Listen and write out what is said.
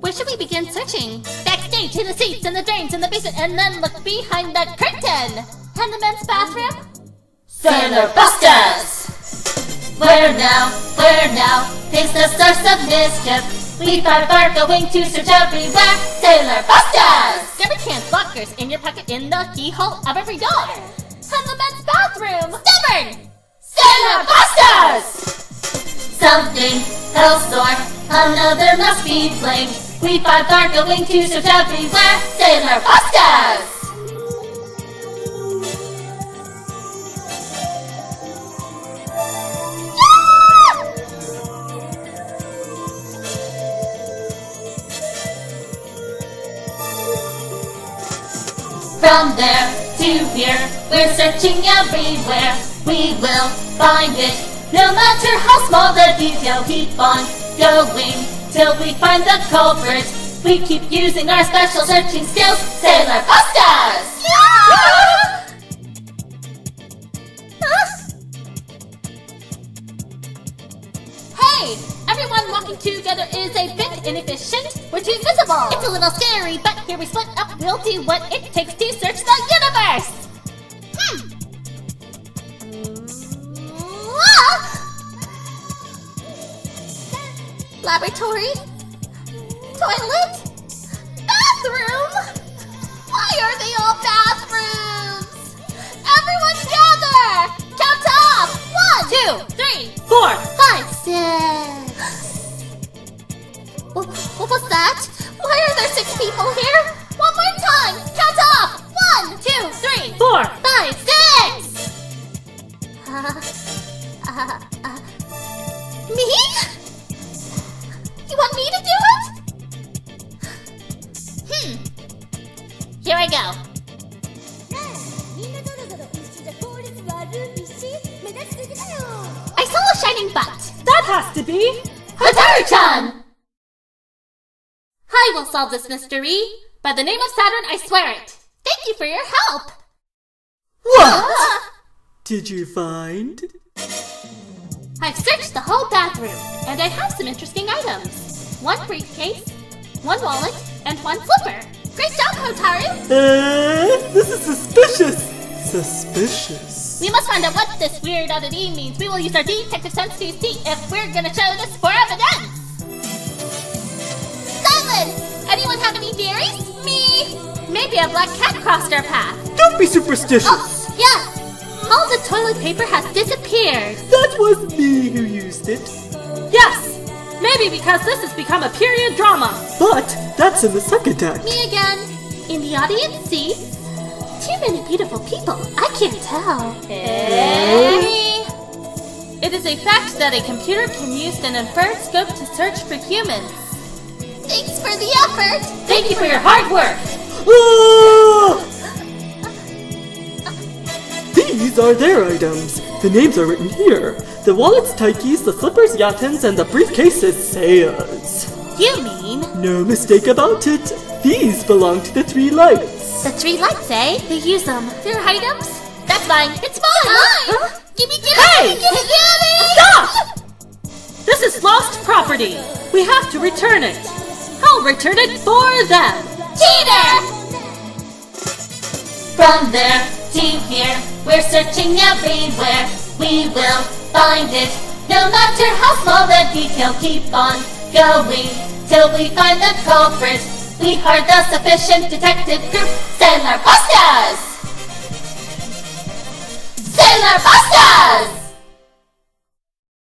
Where should we begin searching? Backstage, in the seats, in the drains, in the basement, and then look behind the curtain! And the men's bathroom? Sailor Busters! Where now? Where now? Is the source of mischief? We are going to search everywhere. Sailor Busters! Garbage cans, lockers, in your pocket, in the keyhole of every door! And the men's bathroom! Stubborn! Sailor Busters! Something else or another must be blamed. We five are going to search everywhere. Sailor Busters! From there to here, we're searching everywhere. We will find it, no matter how small the detail. Keep on going till we find the culprit. We keep using our special searching skills. Sailor Busters! Hey! Everyone walking together is a bit inefficient. We're too visible. It's a little scary, but here we split up. We'll do what it takes to search the universe. Hmm. Laboratory? Toilet? Bathroom? Why are they all bathrooms? Everyone gather! Count up! One, two, three, four, five, six. What, what was that? Why are there six people here? One more time! Count off! A. That has to be! Hotaru-chan! I will solve this mystery. By the name of Saturn, I swear it. Thank you for your help. What? Did you find? I've searched the whole bathroom, and I have some interesting items. One briefcase, one wallet, and one slipper. Great job, Hotaru! Uh, this is suspicious! Suspicious. We must find out what this weird oddity means. We will use our detective sense to see if we're gonna show this for evidence. Silence! Anyone have any theories? Me? Maybe a black cat crossed our path. Don't be superstitious! Oh, yes! All the toilet paper has disappeared. That was me who used it. Yes! Maybe because this has become a period drama. But that's in the second act. Me again. In the audience seats. Too many beautiful people. I can't tell. Hey. It is a fact that a computer can use an inferred scope to search for humans. Thanks for the effort. Thank you for your hard work. These are their items. The names are written here. The wallet's Taikis, the slippers Yatens, and the briefcase is Seiya's. You mean No mistake about it. These belong to the three lights. The three lights, eh? They use them. They're items? That's mine. It's mine. Mine. Gimme, gimme, Hey! gimme, gimme. Stop! This is lost property. We have to return it. I'll return it for them. Cheater! From there to here, we're searching everywhere. We will find it, no matter how small the detail. Keep on going till we find the culprit. We are the sufficient detective group, Sailor Busters! Sailor Busters!